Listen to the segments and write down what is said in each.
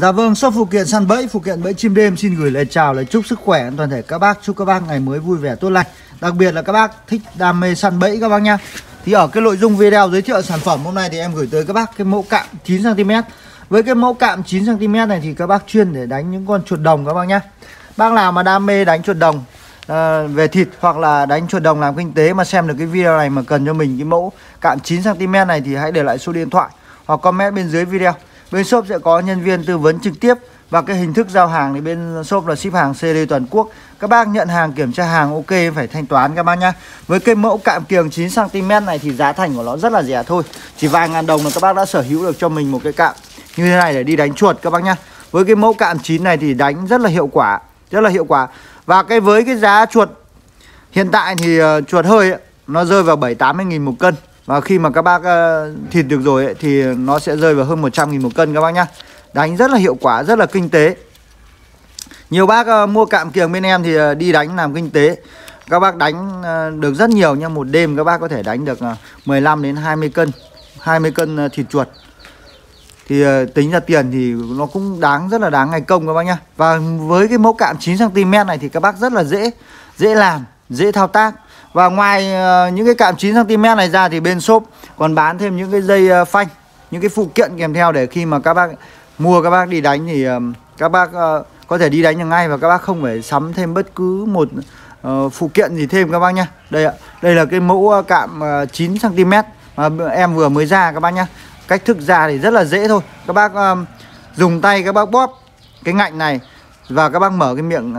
Dạ vâng, shop phụ kiện săn bẫy, phụ kiện bẫy chim đêm xin gửi lời chào, lời chúc sức khỏe toàn thể các bác, chúc các bác ngày mới vui vẻ tốt lành. Đặc biệt là các bác thích đam mê săn bẫy các bác nhá. Thì ở cái nội dung video giới thiệu sản phẩm hôm nay thì em gửi tới các bác cái mẫu cạm 9 cm. Với cái mẫu cạm 9 cm này thì các bác chuyên để đánh những con chuột đồng các bác nhá. Bác nào mà đam mê đánh chuột đồng à, về thịt hoặc là đánh chuột đồng làm kinh tế mà xem được cái video này mà cần cho mình cái mẫu cạm 9 cm này thì hãy để lại số điện thoại hoặc comment bên dưới video. Bên shop sẽ có nhân viên tư vấn trực tiếp và cái hình thức giao hàng thì bên shop là ship hàng CD toàn quốc. Các bác nhận hàng kiểm tra hàng ok phải thanh toán các bác nhá. Với cái mẫu cạm kiềng 9 cm này thì giá thành của nó rất là rẻ thôi. Chỉ vài ngàn đồng là các bác đã sở hữu được cho mình một cái cạm như thế này để đi đánh chuột các bác nhá. Với cái mẫu cạm 9 này thì đánh rất là hiệu quả, rất là hiệu quả. Và cái với cái giá chuột hiện tại thì ờ, chuột hơi ấy, nó rơi vào 7 80 000 một cân. Và khi mà các bác ờ, thịt được rồi ấy, thì nó sẽ rơi vào hơn 100 nghìn một cân các bác nhá. Đánh rất là hiệu quả, rất là kinh tế. Nhiều bác ờ, mua cạm kiềng bên em thì ờ, đi đánh làm kinh tế. Các bác đánh được rất nhiều nha. Một đêm các bác có thể đánh được 15 đến 20 cân 20 cân thịt chuột. Thì tính ra tiền thì nó cũng đáng rất là đáng ngày công các bác nhá. Và với cái mẫu cạm 9cm này thì các bác rất là dễ dễ làm, dễ thao tác và ngoài ờ, những cái cạm 9cm này ra thì bên shop còn bán thêm những cái dây ờ, phanh Những cái phụ kiện kèm theo để khi mà các bác mua các bác đi đánh thì ờ, các bác có thể đi đánh được ngay Và các bác không phải sắm thêm bất cứ một phụ kiện gì thêm các bác nhé Đây ạ, đây là cái mẫu cạm 9cm mà em vừa mới ra các bác nhá. Cách thức ra thì rất là dễ thôi. Các bác dùng tay các bác bóp cái ngạnh này và các bác mở cái miệng,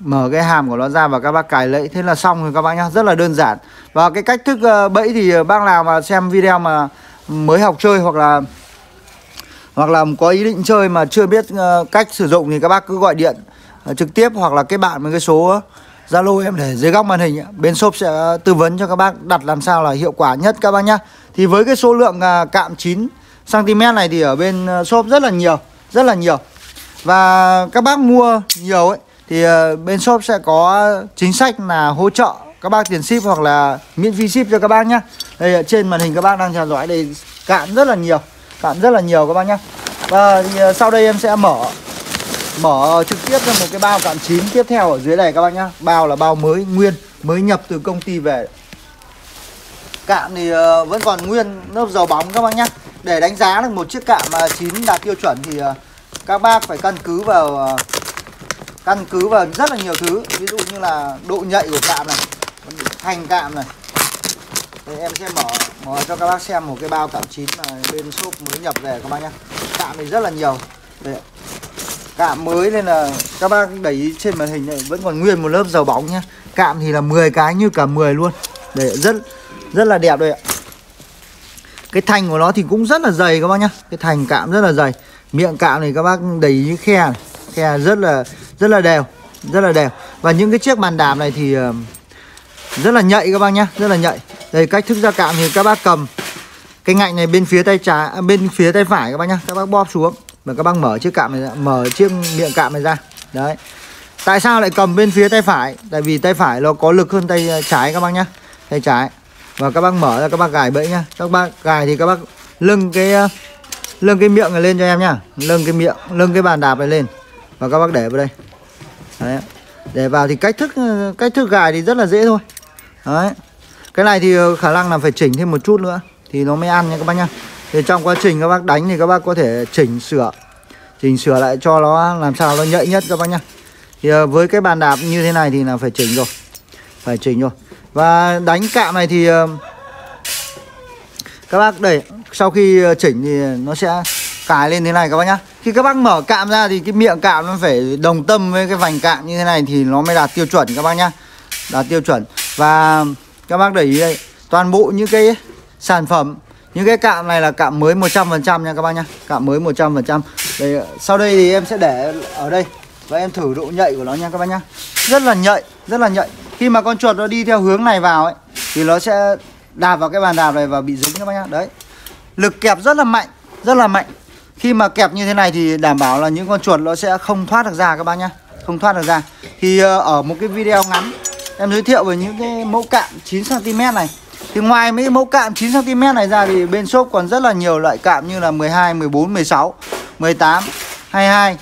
mở cái hàm của nó ra và các bác cài lẫy. Thế là xong rồi các bác nhá, rất là đơn giản. Và cái cách thức ờ, bẫy thì bác nào mà xem video mà mới học chơi hoặc là hoặc là có ý định chơi mà chưa biết ờ, cách sử dụng thì các bác cứ gọi điện ờ, trực tiếp hoặc là cái bạn với cái số Zalo em để dưới góc màn hình bên shop sẽ tư vấn cho các bác đặt làm sao là hiệu quả nhất các bác nhá. Thì với cái số lượng à, cạm 9 cm này thì ở bên shop rất là nhiều, rất là nhiều và các bác mua nhiều ấy thì ờ, bên shop sẽ có chính sách là hỗ trợ các bác tiền ship hoặc là miễn phí ship cho các bác nhá. Đây trên màn hình các bác đang theo dõi đây cạn rất là nhiều cạn rất là nhiều các bác nhá. Và thì, ờ, sau đây em sẽ mở mở trực tiếp ra một cái bao cạn chín tiếp theo ở dưới này các bác nhá. Bao là bao mới nguyên mới nhập từ công ty về. Cạn thì ờ, vẫn còn nguyên lớp dầu bóng các bác nhá. Để đánh giá được một chiếc cạn mà chín đạt tiêu chuẩn thì các bác phải căn cứ vào ờ, căn cứ vào rất là nhiều thứ. Ví dụ như là độ nhạy của cạm này thành cạm này. Đây, em sẽ mở mở cho các bác xem một cái bao cạm chín mà bên shop mới nhập về các bác nhé cạm thì rất là nhiều. Đây. cạm mới nên là các bác để ý trên màn hình này vẫn còn nguyên một lớp dầu bóng nhá. Cạm thì là 10 cái như cả 10 luôn. Để rất rất là đẹp đây ạ cái thành của nó thì cũng rất là dày các bác nhá. Cái thành cạm rất là dày. Miệng cạm này các bác đầy những khe này. Khe rất là rất là đều rất là đều. Và những cái chiếc bàn đạp này thì ờ, rất là nhạy các bác nhá rất là nhạy. Đây cách thức ra cạm thì các bác cầm cái ngạnh này bên phía tay trái à, bên phía tay phải các bác nhá. Các bác bóp xuống và các bác mở chiếc cạm này ra, mở chiếc miệng cạm này ra. Đấy. Tại sao lại cầm bên phía tay phải? Tại vì tay phải nó có lực hơn tay trái các bác nhá tay trái và các bác mở ra, các bác gài bẫy nhá. Các bác gài thì các bác lưng cái ờ, lưng cái miệng này lên cho em nhá. Lưng cái miệng, lưng cái bàn đạp này lên. Và các bác để vào đây. Đấy. Để vào thì cách thức ờ, cách thức gài thì rất là dễ thôi. Đấy. Cái này thì ờ, khả năng là phải chỉnh thêm một chút nữa. Thì nó mới ăn nha các bác nhá. Thì trong quá trình các bác đánh thì các bác có thể chỉnh sửa. Chỉnh sửa lại cho nó làm sao nó nhạy nhất các bác nhá. Thì với cái bàn đạp như thế này thì là phải chỉnh rồi. Phải chỉnh rồi và đánh cạm này thì ờ, các bác đẩy sau khi ờ, chỉnh thì nó sẽ cài lên thế này các bác nhá. Khi các bác mở cạm ra thì cái miệng cạm nó phải đồng tâm với cái vành cạm như thế này thì nó mới đạt tiêu chuẩn các bác nhá. Đạt tiêu chuẩn. Và các bác để ý đây, toàn bộ những cái sản phẩm, những cái cạm này là cạm mới 100% nha các bác nhá. Cạm mới 100% đây, sau đây thì em sẽ để ở đây và em thử độ nhạy của nó nha các bác nhá. Rất là nhạy, rất là nhạy khi mà con chuột nó đi theo hướng này vào ấy thì nó sẽ đạp vào cái bàn đạp này và bị dính các bác nhá. Đấy. Lực kẹp rất là mạnh rất là mạnh. Khi mà kẹp như thế này thì đảm bảo là những con chuột nó sẽ không thoát được ra các bác nhá. Không thoát được ra. Thì ờ, ở một cái video ngắn em giới thiệu về những cái mẫu cạm 9 cm này. Thì ngoài mấy mẫu cạm 9 cm này ra thì bên shop còn rất là nhiều loại cạm như là 12, 14, 16, 18, 22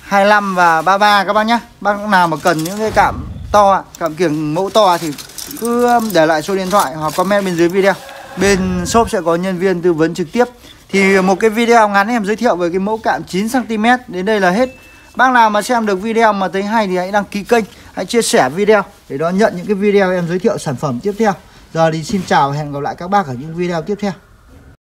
25 và 33 các bác nhá. Bác nào mà cần những cái cạm to Cạm kiểng mẫu to thì cứ um, để lại số điện thoại hoặc comment bên dưới video. Bên shop sẽ có nhân viên tư vấn trực tiếp. Thì một cái video ngắn em giới thiệu về cái mẫu cạm 9cm Đến đây là hết. Bác nào mà xem được video mà thấy hay thì hãy đăng ký kênh, Hãy chia sẻ video để đón nhận những cái video em giới thiệu sản phẩm tiếp theo. Giờ thì xin chào, hẹn gặp lại các bác ở những video tiếp theo.